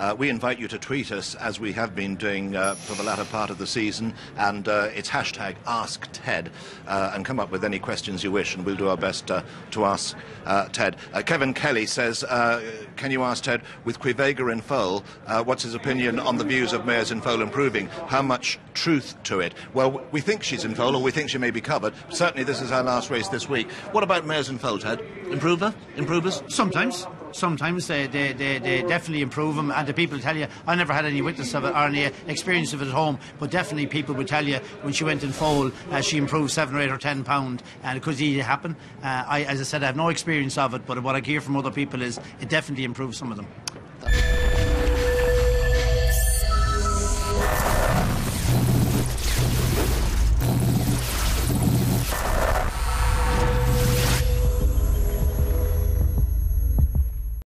uh, we invite you to tweet us as we have been doing uh, for the latter part of the season, and uh, it's hashtag Ask Ted, uh, and come up with any questions you wish, and we'll do our best uh, to ask uh, Ted. Kevin Kelly says, "Can you ask Ted with Quevega in Foal, what's his opinion on the views of mares in Foal improving? How much truth to it?" Well, we think she's in Foal, or we think she may be covered. Certainly, this is our last race this week. What about mares in Foal, Ted? Improver? Improvers? Sometimes. Sometimes they, they, they, they definitely improve them, and the people tell you. I never had any witness of it or any experience of it at home, but definitely people would tell you when she went in foal, uh, she improved seven or eight or ten pound, and it could easily happen. Uh, I, as I said, I have no experience of it, but what I hear from other people is it definitely improves some of them.